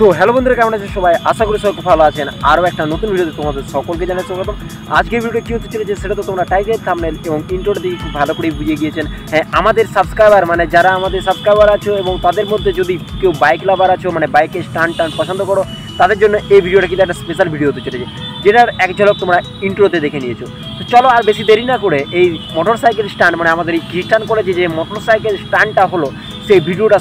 তো হ্যালো বন্ধুরা, কেমন আছে সবাই? আশা করি সবাই ভালো আছেন। আরও একটা নতুন ভিডিওতে তোমাদের সকলকে জানাই স্বাগতম। আজকের ভিডিও কী হতে চলেছে সেটা তো তোমরা টাইটেল থামনেল এবং ইন্টোটা দিয়ে খুব ভালো করে বুঝিয়ে গিয়েছেন। হ্যাঁ আমাদের সাবস্ক্রাইবার মানে যারা আমাদের সাবস্ক্রাইবার আছো এবং তাদের মধ্যে যদি কেউ বাইক লাভার আছো মানে বাইকে স্টান টান পছন্দ করো, তাদের জন্য এই ভিডিওটা কিন্তু একটা স্পেশাল ভিডিও হতে চলেছে, যেটার এক ঝলক তোমরা ইন্ট্রোতে দেখে নিয়েছো। তো চলো আর বেশি দেরি না করে এই মোটর সাইকেল স্ট্যান্ড মানে আমাদের এই খ্রিস্টান কলেজে যে মোটর সাইকেল স্ট্যান্ডটা হলো, সেই ভিডিওটা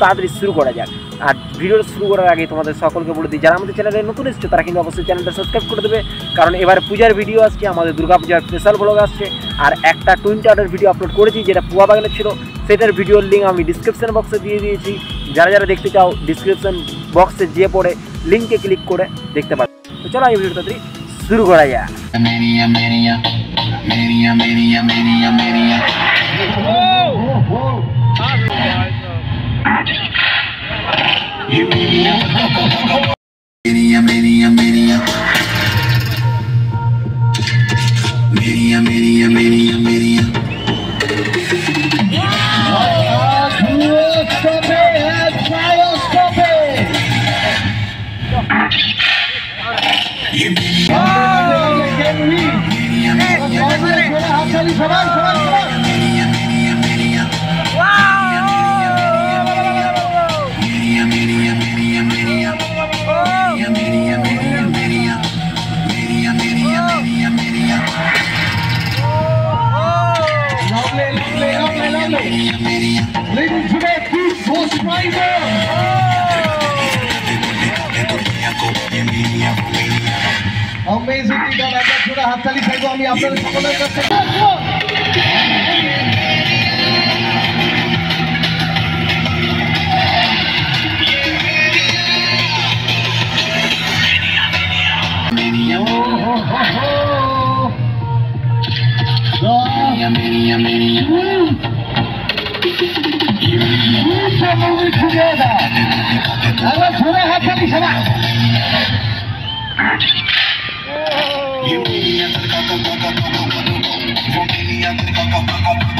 তাড়াতাড়ি শুরু করা যাক। আর ভিডিওটা শুরু করার আগে তোমাদের সকলকে বলে দিই যারা আমাদের চ্যানেলে নতুন এসছে তারা কিন্তু অবশ্যই চ্যানেলটা সাবস্ক্রাইব করে দেবে কারণ এবার পূজার ভিডিও আসছে আমাদের দুর্গা পূজার স্পেশাল ব্লগ আসছে আর একটা টুইন টার্টের ভিডিও আপলোড করেছি যেটা পুয়া বাগানের ছিল সেটার ভিডিওর লিঙ্ক আমি ডিসক্রিপশন বক্সে দিয়ে দিয়েছি যারা যারা দেখতে চাও ডিসক্রিপশন বক্সে যেয়ে পড়ে লিঙ্কে ক্লিক করে দেখতে পারো তো চলো এই ভিডিওটা শুরু করা যায় big boss driver. Amazing গান একটা ছোট হাততালি চাইবো আমি আপনাদের সকলের কাছে Mania, mania, mania. 대한민국을 통제하다. 나가 돌아 합법이잖아. You mean me, I'm gonna go, go, go, go, go, go, go. You mean me, I'm gonna go, go, go, go, go, go.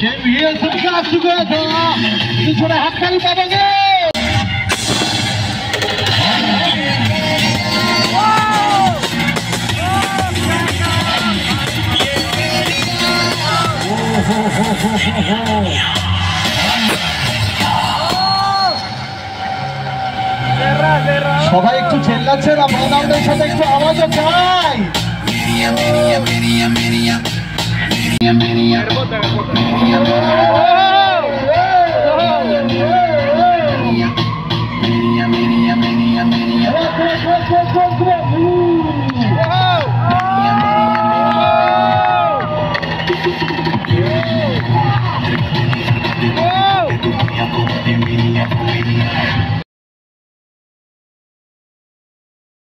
Can we hear some guys together? This is what I have to সবাই একটু চেল্লাচ্ছে না বাদামদের সাথে একটু আওয়াজও চাই mania, mania, mania. Mania, mania. Mania,